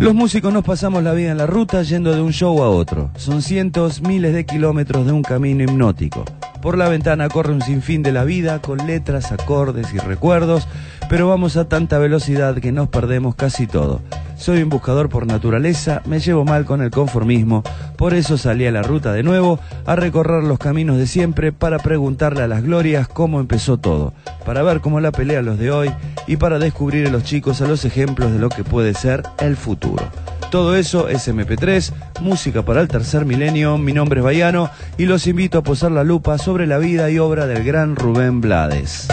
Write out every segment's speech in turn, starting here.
Los músicos nos pasamos la vida en la ruta yendo de un show a otro. Son cientos, miles de kilómetros de un camino hipnótico. Por la ventana corre un sinfín de la vida con letras, acordes y recuerdos, pero vamos a tanta velocidad que nos perdemos casi todo. Soy un buscador por naturaleza, me llevo mal con el conformismo, por eso salí a la ruta de nuevo, a recorrer los caminos de siempre para preguntarle a las glorias cómo empezó todo, para ver cómo la pelean los de hoy y para descubrir a los chicos a los ejemplos de lo que puede ser el futuro. Todo eso es MP3, música para el tercer milenio. Mi nombre es Bayano y los invito a posar la lupa sobre la vida y obra del gran Rubén Blades.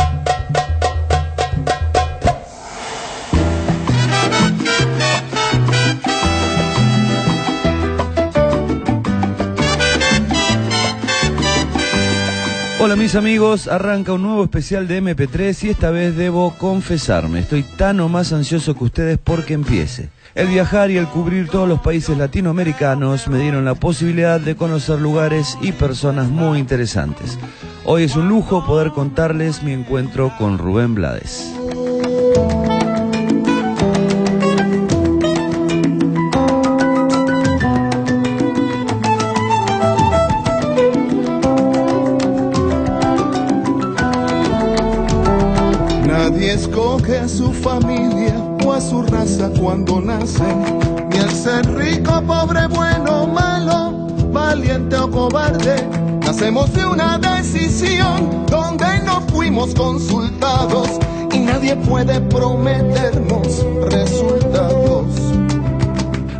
Hola mis amigos, arranca un nuevo especial de MP3 y esta vez debo confesarme, estoy tan o más ansioso que ustedes porque empiece. El viajar y el cubrir todos los países latinoamericanos me dieron la posibilidad de conocer lugares y personas muy interesantes. Hoy es un lujo poder contarles mi encuentro con Rubén Blades. Nadie escoge a su familia o a su raza cuando nace, ni al ser rico, pobre, bueno, malo, valiente o cobarde. Nacemos de una decisión donde no fuimos consultados y nadie puede prometernos resultados.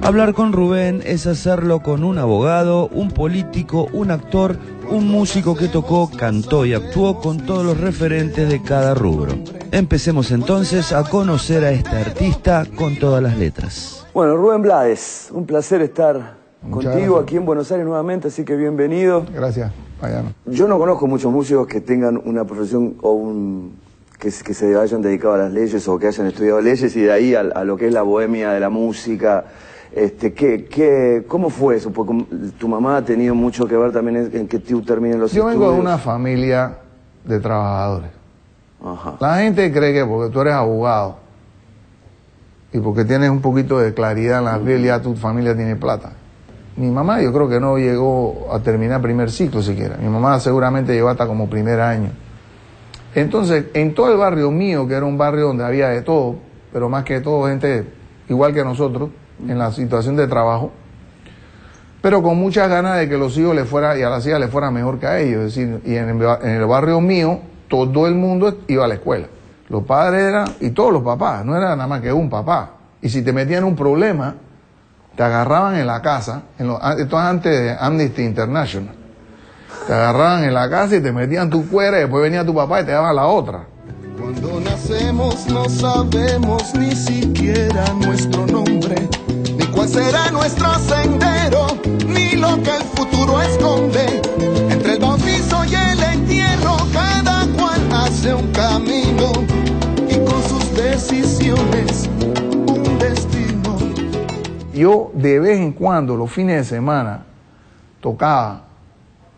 Hablar con Rubén es hacerlo con un abogado, un político, un actor, un músico que tocó, cantó y actuó con todos los referentes de cada rubro. Empecemos entonces a conocer a este artista con todas las letras. Bueno, Rubén Blades, un placer estar Muchas contigo gracias. aquí en Buenos Aires nuevamente, así que bienvenido. Gracias, Bayano. Yo no conozco muchos músicos que tengan una profesión o un que, se- que se hayan dedicado a las leyes o que hayan estudiado leyes y de ahí a, a lo que es la bohemia de la música. Este, ¿qué, qué, ¿Cómo fue eso? Porque tu mamá ha tenido mucho que ver también en, en que tú termines los Yo vengo de una familia de trabajadores. La gente cree que porque tú eres abogado y porque tienes un poquito de claridad en la piel, ya tu familia tiene plata. Mi mamá yo creo que no llegó a terminar primer ciclo siquiera. Mi mamá seguramente llegó hasta como primer año. Entonces, en todo el barrio mío, que era un barrio donde había de todo, pero más que todo gente igual que nosotros, en la situación de trabajo, pero con muchas ganas de que los hijos le fuera y a las hijas le fuera mejor que a ellos. Es decir, y en el barrio mío, todo el mundo iba a la escuela. Los padres eran, y todos los papás, no era nada más que un papá. Y si te metían un problema, te agarraban en la casa, en lo- esto es antes de Amnesty International. Te agarraban en la casa y te metían tu cuera y después venía tu papá y te daban la otra. Cuando nacemos no sabemos ni siquiera nuestro nombre, ni cuál será nuestro sendero, ni lo que el futuro esconde. Yo de vez en cuando, los fines de semana, tocaba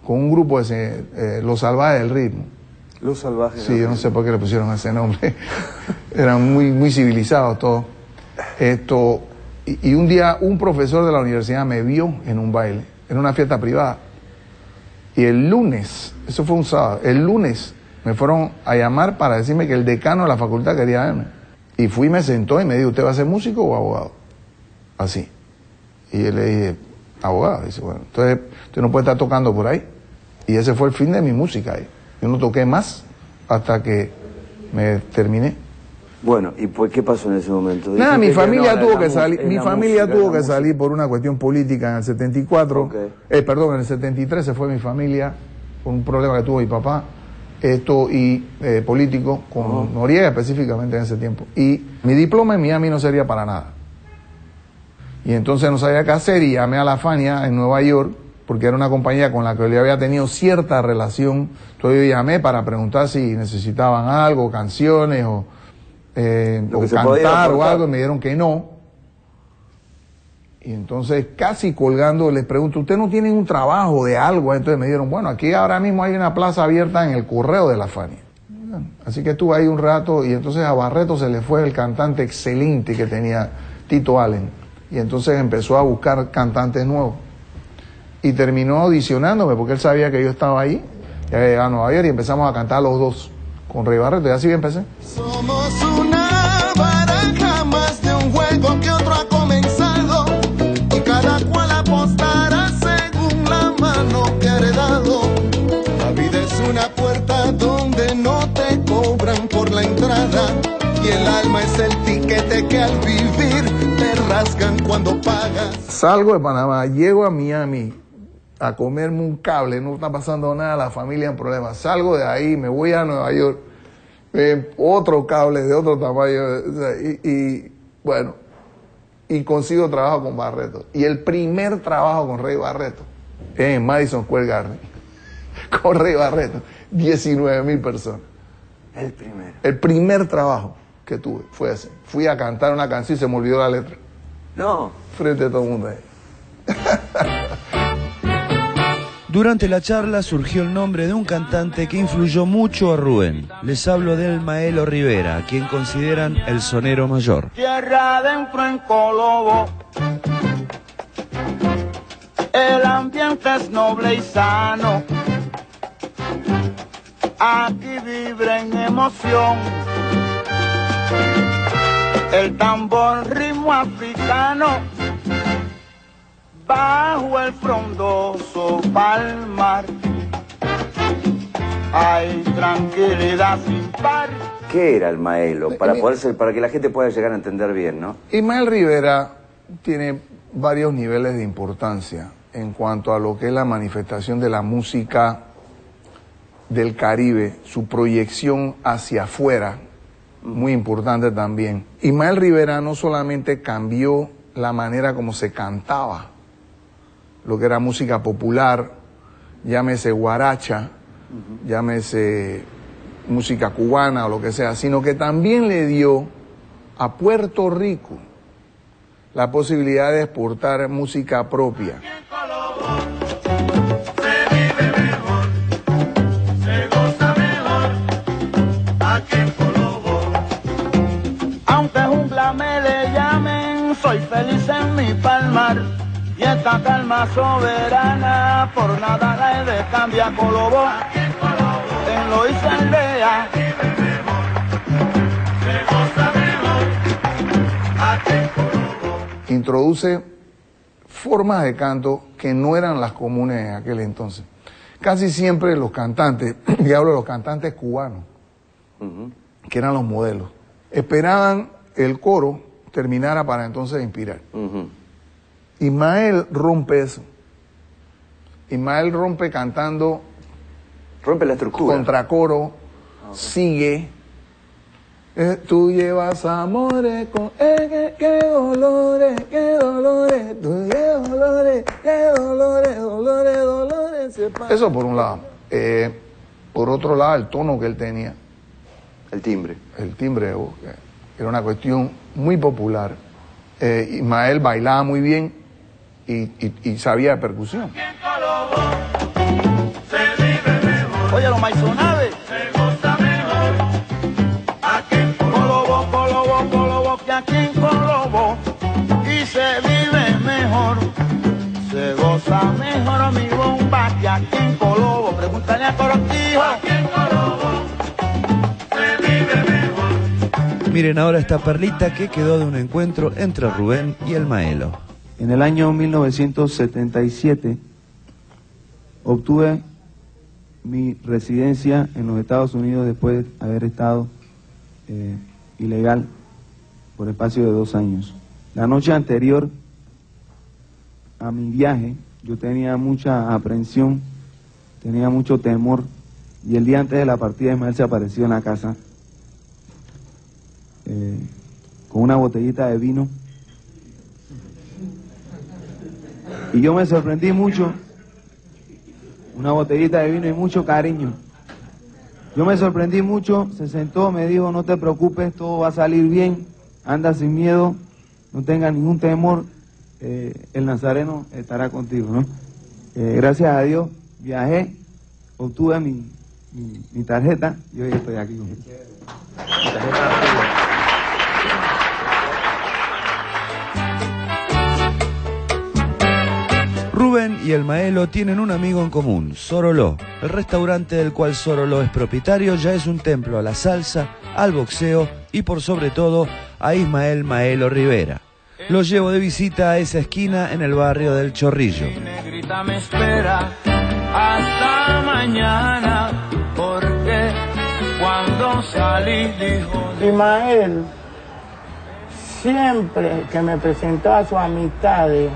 con un grupo de eh, Los Salvajes del Ritmo. Los salvajes. Sí, yo no sé por qué le pusieron ese nombre. Eran muy, muy civilizados todos. Esto, y, y un día un profesor de la universidad me vio en un baile, en una fiesta privada. Y el lunes, eso fue un sábado, el lunes me fueron a llamar para decirme que el decano de la facultad quería verme. Y fui, me sentó y me dijo, ¿usted va a ser músico o abogado? Así. Y yo le dije, abogado. Dice, bueno, entonces usted no puede estar tocando por ahí. Y ese fue el fin de mi música ahí. Yo no toqué más hasta que me terminé. Bueno, ¿y por qué pasó en ese momento? Nada, mi familia no, tuvo que salir, mi familia música, tuvo que música. salir por una cuestión política en el 74. Ok. Eh, perdón, en el 73 se fue mi familia por un problema que tuvo mi papá, esto y eh, político con Noriega específicamente en ese tiempo. Y mi diploma en Miami no servía para nada. Y entonces no sabía qué hacer y llamé a la Fania en Nueva York porque era una compañía con la que yo había tenido cierta relación. Entonces yo llamé para preguntar si necesitaban algo, canciones o, eh, o cantar o algo y me dijeron que no. Y entonces casi colgando les pregunto, ¿usted no tiene un trabajo de algo? Entonces me dijeron, bueno, aquí ahora mismo hay una plaza abierta en el correo de la Fania. Así que estuve ahí un rato y entonces a Barreto se le fue el cantante excelente que tenía Tito Allen. Y entonces empezó a buscar cantantes nuevos. Y terminó audicionándome porque él sabía que yo estaba ahí. Ya llegado a Nueva York y empezamos a cantar los dos con Rey Barreto. Y así empecé. Somos una rasgan cuando pagas. Salgo de Panamá, llego a Miami a comerme un cable, no está pasando nada, la familia en problemas. Salgo de ahí, me voy a Nueva York, eh, otro cable de otro tamaño, y, y, bueno, y consigo trabajo con Barreto. Y el primer trabajo con Rey Barreto es en Madison Square Garden, con Rey Barreto, 19 mil personas. El primero. El primer trabajo que tuve fue ese. Fui a cantar una canción y se me olvidó la letra, No. frente a todo el mundo ahí. Durante la charla surgió el nombre de un cantante que influyó mucho a Rubén. Les hablo del Maelo Rivera, a quien consideran el sonero mayor. Tierra adentro en Colobo. El ambiente es noble y sano. Aquí vibra en emoción. El tambor ritmo africano. Bajo el frondoso palmar. Hay tranquilidad sin par. ¿Qué era el Maelo? Para, poderse, para que la gente pueda llegar a entender bien, ¿no? Ismael Rivera tiene varios niveles de importancia en cuanto a lo que es la manifestación de la música del Caribe, su proyección hacia afuera, muy importante también. Ismael Rivera no solamente cambió la manera como se cantaba, lo que era música popular, llámese guaracha, llámese música cubana o lo que sea, sino que también le dio a Puerto Rico la posibilidad de exportar música propia. Soy feliz en mi palmar. Y esta calma soberana, por nada la he de cambiar Colobo. En lo hice aldea. introduce formas de canto que no eran las comunes en aquel entonces. Casi siempre los cantantes, y hablo de los cantantes cubanos, que eran los modelos, esperaban el coro terminara para entonces inspirar. Ismael rompe eso. Ismael rompe cantando Rompe la estructura. contracoro, sigue. Eh, tú llevas amores con eh, qué, dolores, qué dolores, tú llevas dolores, qué dolores, dolores, dolores. Eso por un lado. Eh, por otro lado, el tono que él tenía, El timbre. el timbre de voz, que era una cuestión muy popular. Eh, Ismael bailaba muy bien y, y- y sabía de percusión. Oye, los maizonaves. Colobo, Colobo, Colobo, Colobo. Se vive mejor. Se goza mejor mi bomba que aquí en Colobo. Pregúntale a Cortijo. Miren ahora esta perlita que quedó de un encuentro entre Rubén y el Maelo. En el año 1977 obtuve mi residencia en los Estados Unidos después de haber estado eh, ilegal por espacio de dos años. La noche anterior a mi viaje yo tenía mucha aprensión, tenía mucho temor y el día antes de la partida Ismael se apareció en la casa con una botellita de vino Y yo me sorprendí mucho. Una botellita de vino y mucho cariño. Yo me sorprendí mucho, se sentó, me dijo, no te preocupes, todo va a salir bien, anda sin miedo, no tengas ningún temor, eh, el nazareno estará contigo, ¿no? Eh, gracias a Dios, viajé, obtuve mi, mi, mi tarjeta y hoy estoy aquí con Mi tarjeta y el Maelo tienen un amigo en común, Soroló. El restaurante del cual Soroló es propietario ya es un templo a la salsa, al boxeo y por sobre todo a Ismael Maelo Rivera. Lo llevo de visita a esa esquina en el barrio del Chorrillo. Mi negrita me espera hasta mañana porque cuando salí dijo Ismael siempre que me presentó a sus amistades,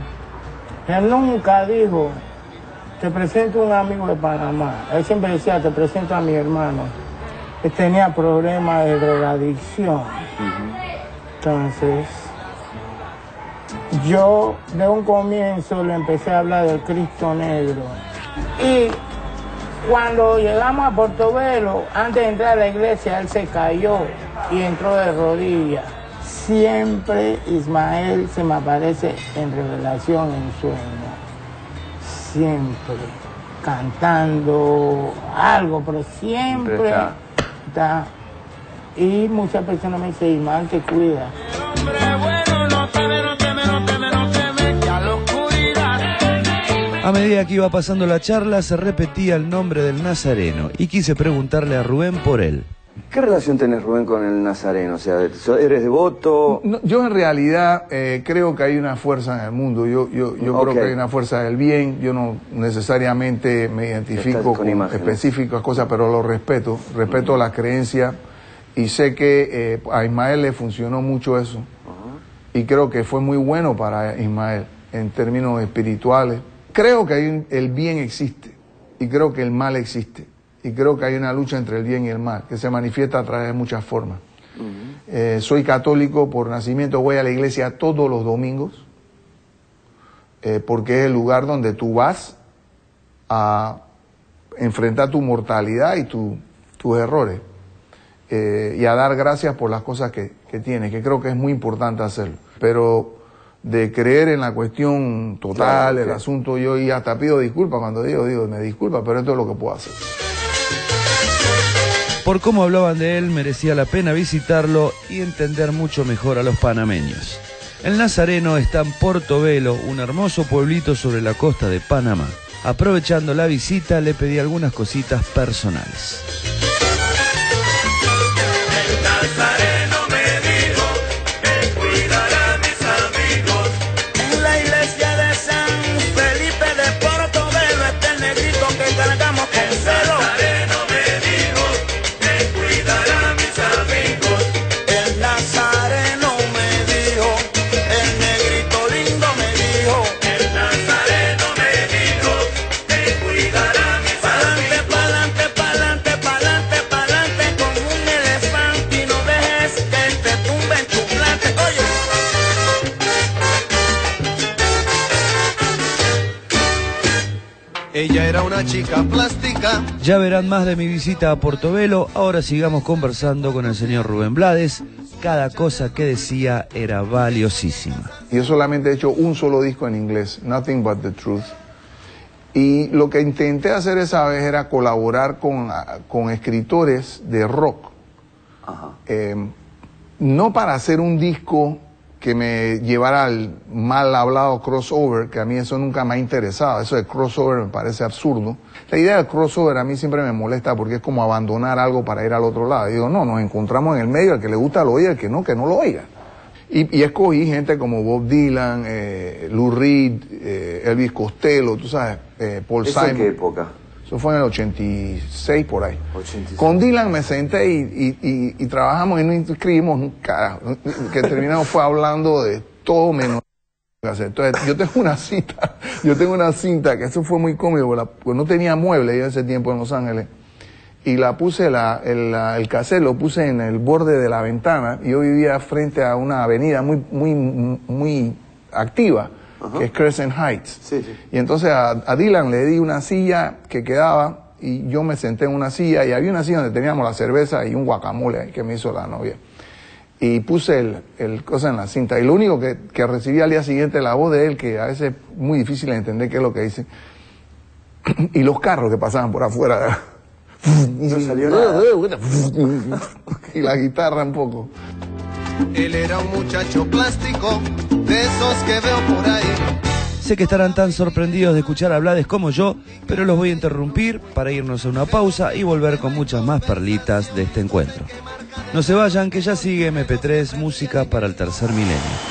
él nunca dijo, te presento un amigo de Panamá. Él siempre decía, te presento a mi hermano. Él tenía problemas de drogadicción. Entonces, yo de un comienzo le empecé a hablar del Cristo Negro. Y cuando llegamos a Portobelo, antes de entrar a la iglesia, él se cayó y entró de rodillas. Siempre Ismael se me aparece en revelación, en sueño. Siempre cantando algo, pero siempre, Siempre está. está. Y muchas personas me dicen, Ismael, te cuida. A medida que iba pasando la charla se repetía el nombre del Nazareno y quise preguntarle a Rubén por él. ¿Qué relación tenés, Rubén, con el Nazareno? O sea, ¿eres devoto? No, yo en realidad eh, creo que hay una fuerza en el mundo. Yo, yo, yo creo que hay una fuerza del bien. Yo no necesariamente me identifico con específicas cosas, pero lo respeto. Respeto la creencia y sé que eh, a Ismael le funcionó mucho eso. Y creo que fue muy bueno para Ismael en términos espirituales. Creo que hay el bien existe y creo que el mal existe. Y creo que hay una lucha entre el bien y el mal que se manifiesta a través de muchas formas. Eh, soy católico por nacimiento, voy a la iglesia todos los domingos, eh, porque es el lugar donde tú vas a enfrentar tu mortalidad y tu- tus errores, eh, y a dar gracias por las cosas que, que tienes, que creo que es muy importante hacerlo. Pero de creer en la cuestión total, Claro, el asunto, yo y hasta pido disculpas cuando digo, digo, me disculpa, pero esto es lo que puedo hacer. Por cómo hablaban de él, merecía la pena visitarlo y entender mucho mejor a los panameños. El Nazareno está en Portobelo, un hermoso pueblito sobre la costa de Panamá. Aprovechando la visita, le pedí algunas cositas personales. Ella era una chica plástica. Ya verán más de mi visita a Portobelo, ahora sigamos conversando con el señor Rubén Blades. Cada cosa que decía era valiosísima. Yo solamente he hecho un solo disco en inglés, Nothing But the Truth. Y lo que intenté hacer esa vez era colaborar con, ah, con escritores de rock. Eh, no para hacer un disco que me llevara al mal hablado crossover, que a mí eso nunca me ha interesado. Eso de crossover me parece absurdo. La idea del crossover a mí siempre me molesta porque es como abandonar algo para ir al otro lado. Y digo, no, nos encontramos en el medio, al que le gusta lo oiga, el que no, que no lo oiga. Y, y escogí gente como Bob Dylan, eh, Lou Reed, eh, Elvis Costello, tú sabes, eh, Paul ¿Eso Simon. en qué época? Eso fue en el 86 por ahí. 86. Con Dylan me senté y, y- y- y trabajamos y no escribimos un carajo. Que terminamos fue hablando de todo menos entonces, yo tengo una cita, yo tengo una cinta, que eso fue muy cómico, porque la- porque no tenía mueble yo en ese tiempo en Los Ángeles, y la puse, la, el, la- el cassette lo puse en el borde de la ventana, y yo vivía frente a una avenida muy, muy, muy activa, que es Crescent Heights. Sí, sí. Y entonces a, a Dylan le di una silla que quedaba, y yo me senté en una silla, y había una silla donde teníamos la cerveza y un guacamole que me hizo la novia y puse el, el cosa en la cinta. Y lo único que, que recibí al día siguiente la voz de él, que a veces es muy difícil de entender qué es lo que dice, y los carros que pasaban por afuera. No salió nada. y la guitarra un poco. Él era un muchacho plástico, que. Sé que estarán tan sorprendidos de escuchar a como yo, pero los voy a interrumpir para irnos a una pausa y volver con muchas más perlitas de este encuentro. No se vayan, que ya sigue MP3 Música para el Tercer Milenio.